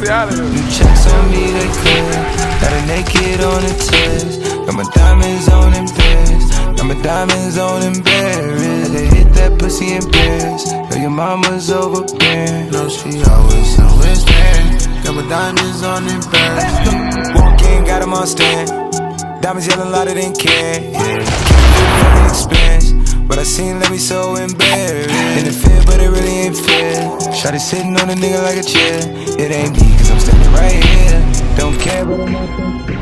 Crazy out of here. New checks on me, they clear. Got a naked on the test. Got my diamonds on in Paris. Got my diamonds on in Paris. They hit that pussy in Paris. Know your mama's overbearing. No, she always always there. Got my diamonds on in Paris. Walk in, got 'em on stand. Diamonds yelling louder than can. Yeah. Can't the expense. But I seen let me so embarrassed. In the fear, but it really ain't fair. Shotty sitting on a nigga like a chair. It ain't me, cause I'm